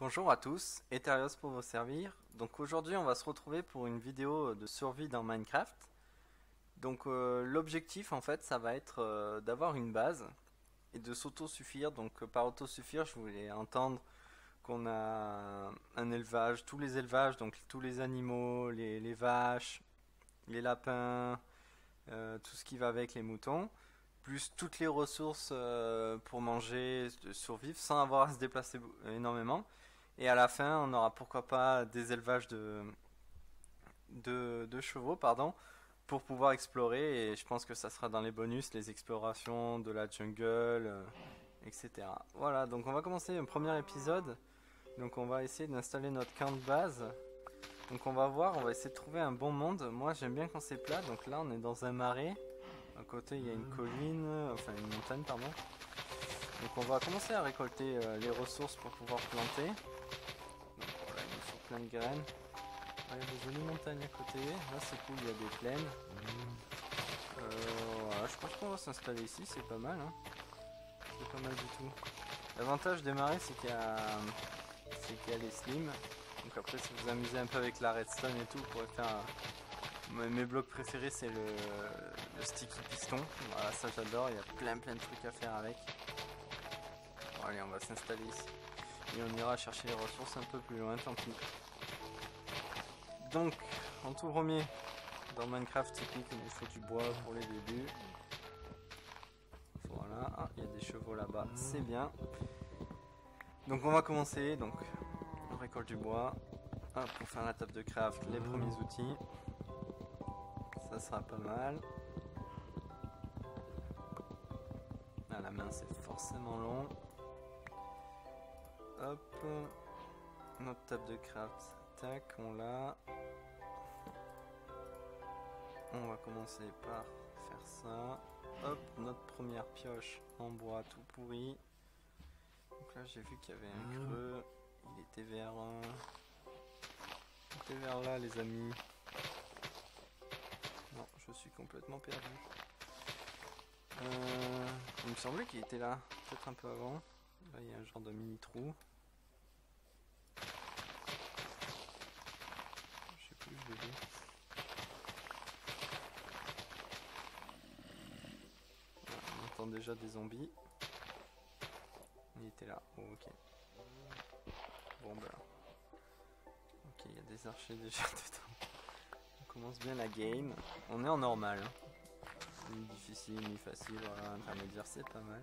Bonjour à tous, Eterios pour vous servir. Donc aujourd'hui on va se retrouver pour une vidéo de survie dans Minecraft. Donc euh, l'objectif en fait ça va être euh, d'avoir une base et de s'auto-suffire. Donc euh, par auto-suffire je voulais entendre qu'on a un élevage, tous les élevages, donc tous les animaux, les vaches, les lapins, tout ce qui va avec les moutons plus toutes les ressources pour manger, survivre sans avoir à se déplacer énormément. Et à la fin, on aura pourquoi pas des élevages de, de, chevaux, pardon, pour pouvoir explorer. Et je pense que ça sera dans les bonus, les explorations de la jungle, euh, etc. Voilà, donc on va commencer un premier épisode. Donc on va essayer d'installer notre camp de base. Donc on va voir, on va essayer de trouver un bon monde. Moi j'aime bien quand c'est plat, donc là on est dans un marais. À côté il y a une colline, enfin une montagne pardon. Donc on va commencer à récolter euh, les ressources pour pouvoir planter plein de graines. il y a des jolies montagnes à côté. Là, c'est cool, il y a des plaines. Euh, voilà, je pense qu'on va s'installer ici, c'est pas mal. Hein. C'est pas mal du tout. L'avantage des marais, c'est qu'il y a, qu'il y a les. Donc après, si vous amusez un peu avec la redstone et tout, vous pourrez faire. Mes blocs préférés, c'est le, le sticky piston. Voilà, ça j'adore. Il y a plein plein de trucs à faire avec. Allez, on va s'installer ici. Et on ira chercher les ressources un peu plus loin, tant pis. Donc, en tout premier, dans Minecraft typique, il faut du bois pour les débuts. Voilà, ah, il y a des chevaux là-bas, c'est bien. Donc on va commencer, donc on récolte du bois. pour faire la table de craft, les premiers outils. Ça sera pas mal. Ah, la main c'est forcément long. Hop. Notre table de craft. Tac, on l'a. On va commencer par faire ça. Hop, notre première pioche en bois tout pourri. Donc là j'ai vu qu'il y avait un mmh. creux. Il était vers... Euh, il était vers là les amis. Non, je suis complètement perdu. Euh, il me semblait qu'il était là, peut-être un peu avant. Là il y a un genre de mini trou. Je sais plus, je l'ai déjà des zombies. Il était là. Oh, ok. Bon ben. Ok, il y a des archers déjà dedans. On commence bien la game. On est en normal. Hein. Ni difficile, ni facile. Voilà, intermédiaire, c'est pas mal.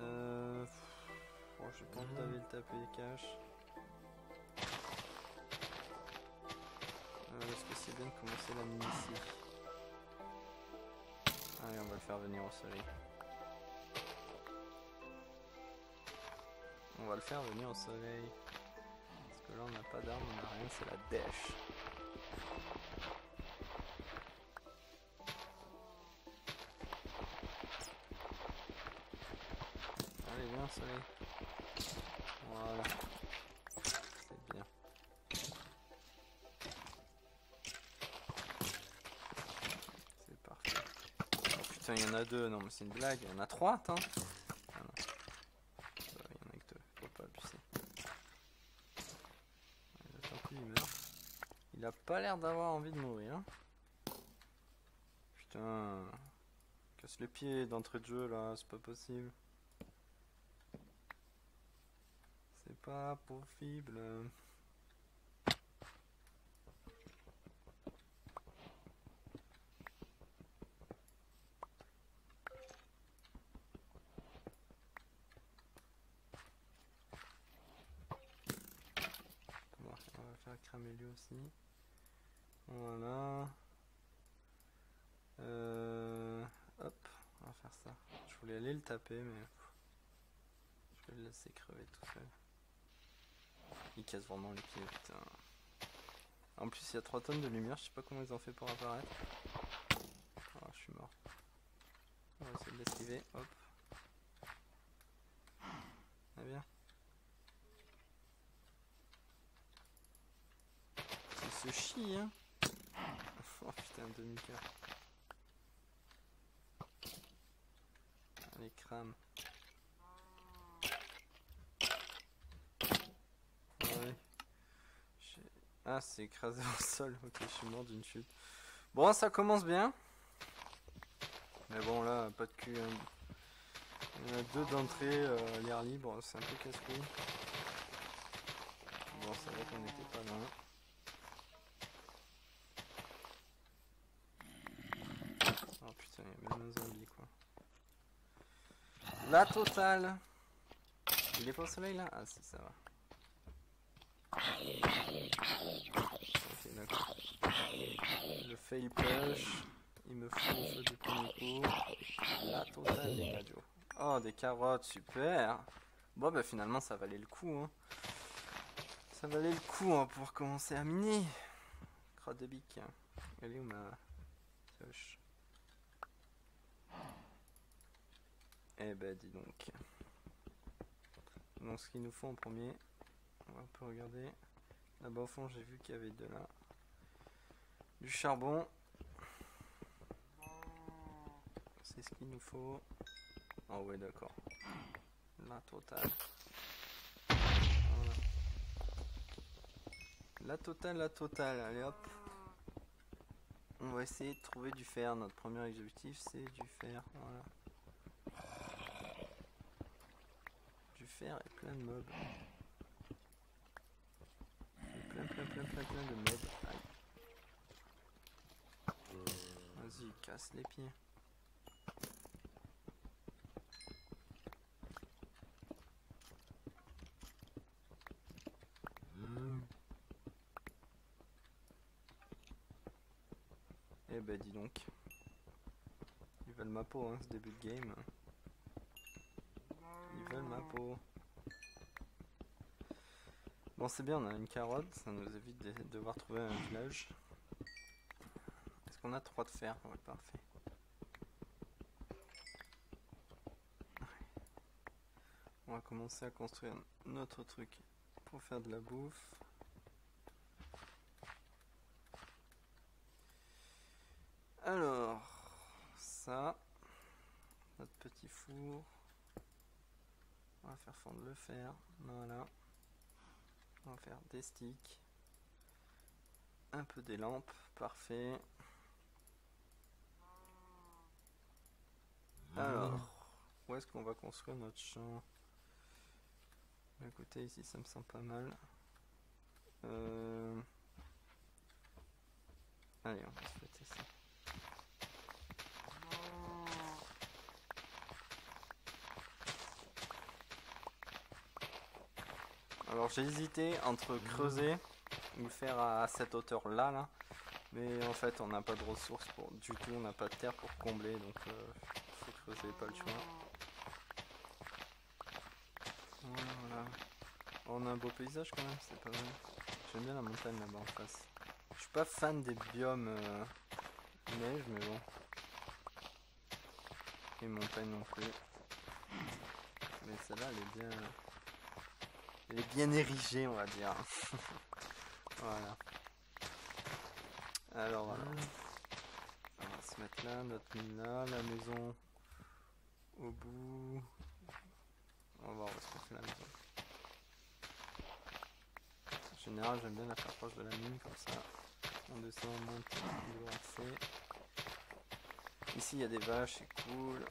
Euh... Je pense que le taper cache. Euh, Est-ce que c'est bien de commencer la mini ici On va le faire venir au soleil. On va le faire venir au soleil. Parce que là, on n'a pas d'armes, on n'a rien, c'est la dèche. Allez, viens au soleil. Il y en a deux. Non, mais c'est une blague. Il y en a trois, attends. Ah il a que deux. Pas abuser. il a pas l'air d'avoir envie de mourir. Putain. Casse les pieds d'entrée de jeu là, c'est pas possible. C'est pas possible. Aussi. Voilà. Euh, hop, on va faire ça. Je voulais aller le taper, mais je vais le laisser crever tout seul. Il casse vraiment les pieds, putain. En plus, il y a 3 tonnes de lumière, je sais pas comment ils ont fait pour apparaître. Oh, je suis mort. On va essayer de l'esquiver. se chie, hein. Oh putain, demi-cœur. Allez, crame. Ah, ah, c'est écrasé au sol. Ok, je suis mort d'une chute. Bon, ça commence bien. Mais bon, là, pas de cul. Hein. Il y en a deux d'entrée, euh, l'air libre, c'est un peu casse-couille. Bon, ça va qu'on n'était pas loin. La totale Il est pas au soleil là? Ah si, ça va. Ok, d'accord. Le fail push. Il me faut du premier. La totale des radios. Oh, des carottes, super. Bon, bah finalement, ça valait le coup. Hein. Ça valait le coup hein, pour commencer à miner. Crotte de bique. Elle est où ma pioche Eh ben, dis donc. Donc, ce qu'il nous faut en premier, on va un peu regarder. Là-bas au fond, j'ai vu qu'il y avait de la du charbon. C'est ce qu'il nous faut. Oh ouais, d'accord. La totale. La totale, la totale. Allez hop. On va essayer de trouver du fer. Notre premier objectif, c'est du fer. Voilà. Du fer et plein de mobs. Plein, plein, plein, plein, plein de mobs. Vas-y, casse les pieds. Ben dis donc. Ils veulent ma peau hein, ce début de game. Ils veulent ma peau. Bon c'est bien, on a une carotte, ça nous évite de devoir trouver un village. Est-ce qu'on a 3 de fer? Parfait. On va commencer à construire notre truc pour faire de la bouffe. Alors, ça, notre petit four. On va faire fondre le fer. Voilà. On va faire des sticks. Un peu des lampes. Parfait. Alors, où est-ce qu'on va construire notre champ? Écoutez, ici ça me semble pas mal. Euh... Allez, on va se fêter ça. Alors j'ai hésité entre creuser ou faire à cette hauteur là là. Mais en fait on n'a pas de ressources pour du tout, on n'a pas de terre pour combler donc euh, faut creuser, pas le choix. Voilà, voilà. On a un beau paysage quand même, c'est pas mal. J'aime bien la montagne là-bas en face. Je suis pas fan des biomes euh, neige mais bon. Et montagne non plus. Mais celle-là elle est bien. Elle est bien érigée, on va dire. voilà. Alors voilà. On va se mettre là, notre mine là, la maison au bout. On va voir où est-ce qu'on fait la maison. En général, j'aime bien la faire proche de la mine, comme ça. On descend, on monte, on. Ici, il y a des vaches, c'est cool.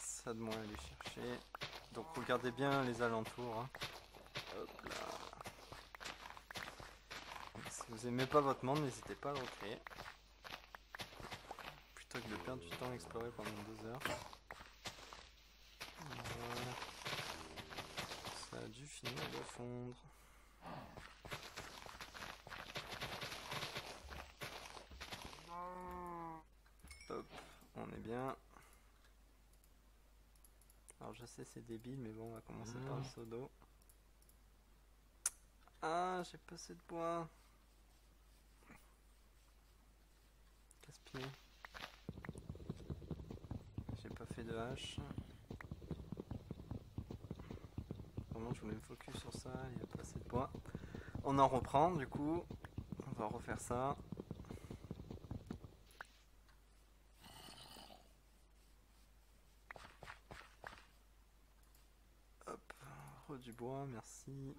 Ça de moins à aller chercher. Donc regardez bien les alentours. hein. Hop là. Si vous aimez pas votre monde, n'hésitez pas à le recréer. Plutôt que de perdre du temps à explorer pendant deux heures. Voilà. Ça a dû finir de fondre. Hop, on est bien. Alors je sais c'est débile mais bon on va commencer par le seau d'eau. Ah j'ai pas assez de bois. Casse-pied. J'ai pas fait de hache. Vraiment je voulais me focus sur ça, il n'y a pas assez de bois. On en reprend du coup. On va refaire ça. Du bois, merci.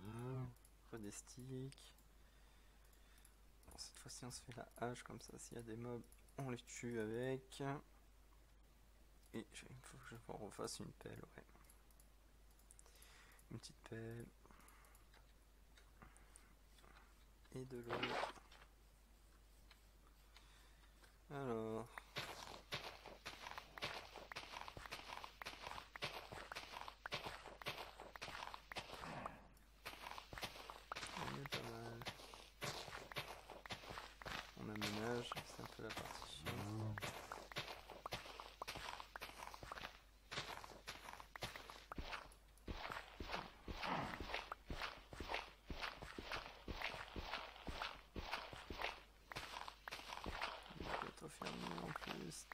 Des sticks. cette fois-ci on se fait la hache comme ça, s'il y a des mobs, on les tue avec. Et il faut que je refasse une pelle, ouais. Une petite pelle. Et de l'eau. Alors. On est pas mal. On aménage, c'est un peu la partie chiante. Il est bientôt fermé en plus.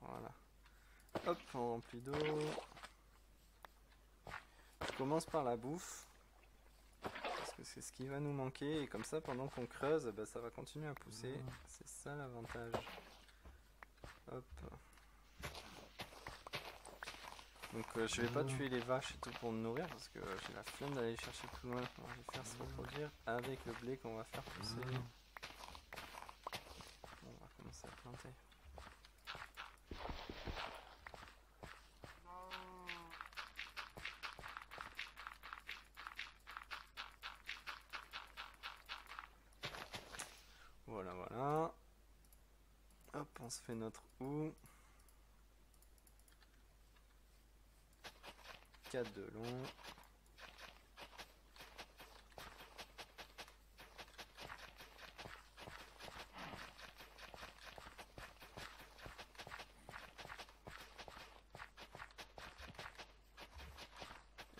Voilà. Hop, on remplit d'eau. Je commence par la bouffe. Parce que c'est ce qui va nous manquer. Et comme ça, pendant qu'on creuse, bah, ça va continuer à pousser. C'est ça l'avantage. Hop. Donc euh, je vais pas tuer les vaches et tout pour me nourrir parce que euh, j'ai la flemme d'aller chercher plus loin. On va faire se reproduire avec le blé qu'on va faire pousser. On va commencer à planter. Hop, on se fait notre houe. 4 de long.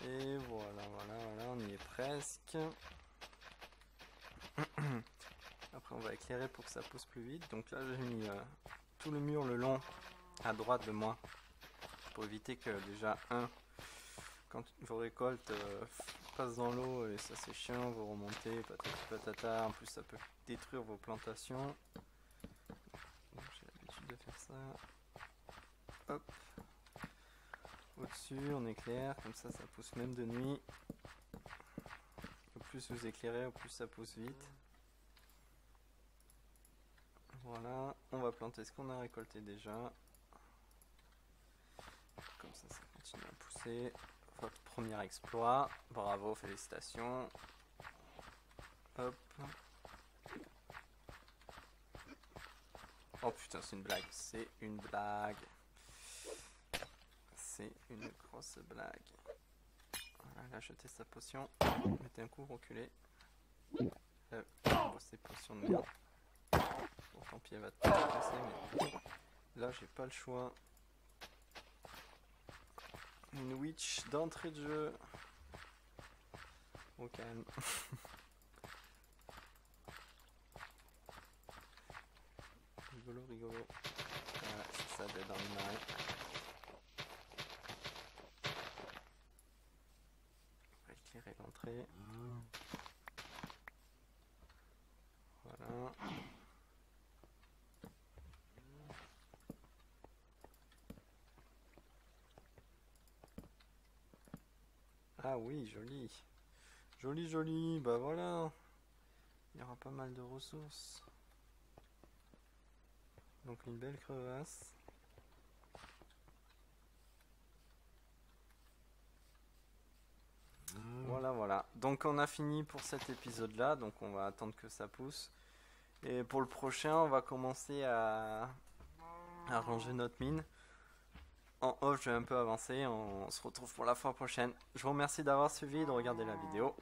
Et voilà, voilà, voilà, on y est presque. Après, on va éclairer pour que ça pousse plus vite. Donc là, j'ai mis euh, tout le mur le long à droite de moi pour éviter que déjà, un, quand vos récoltes euh, passent dans l'eau et ça c'est chiant, vous remontez, patati patata. En plus, ça peut détruire vos plantations. J'ai l'habitude de faire ça. Hop. Au-dessus, on éclaire, comme ça, ça pousse même de nuit. Au plus vous éclairez, au plus ça pousse vite. Voilà, on va planter ce qu'on a récolté déjà. Comme ça, ça continue à pousser. Votre premier exploit. Bravo, félicitations. Hop. Oh putain, c'est une blague. C'est une blague. C'est une grosse blague. Voilà, elle a jeté sa potion. Mettez un coup, reculez. Euh, oh, potions de merde. Bon, tant pis, elle va tout casser, mais là, j'ai pas le choix. Une witch d'entrée de jeu. Au calme. rigolo, rigolo. Voilà, ça d'être dans le marais. On va éclairer l'entrée. Voilà. Ah oui, joli. Joli, joli. Bah voilà. Il y aura pas mal de ressources. Donc une belle crevasse. Voilà, voilà. Donc on a fini pour cet épisode-là. Donc on va attendre que ça pousse. Et pour le prochain, on va commencer à, à ranger notre mine. En off, je vais un peu avancer. On se retrouve pour la fois prochaine. Je vous remercie d'avoir suivi et de regarder la vidéo.